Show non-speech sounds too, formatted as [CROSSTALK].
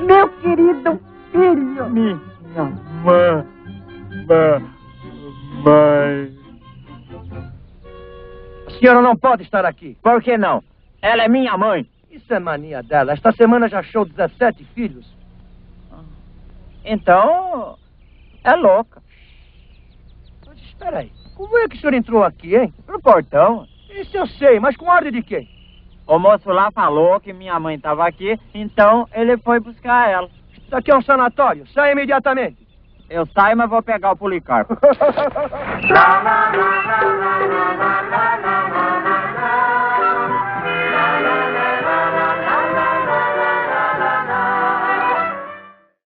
Meu querido filho. Minha mãe. Mãe. A senhora não pode estar aqui. Por que não? Ela é minha mãe. Isso é mania dela. Esta semana já achou 17 filhos. Então, é louca. Mas espera aí. Como é que o senhor entrou aqui, hein? Pro portão. Isso eu sei, mas com ordem de quem? O moço lá falou que minha mãe estava aqui, então ele foi buscar ela. Isso aqui é um sanatório. Saia imediatamente. Eu saio, mas vou pegar o Policarpo. [LAUGHS]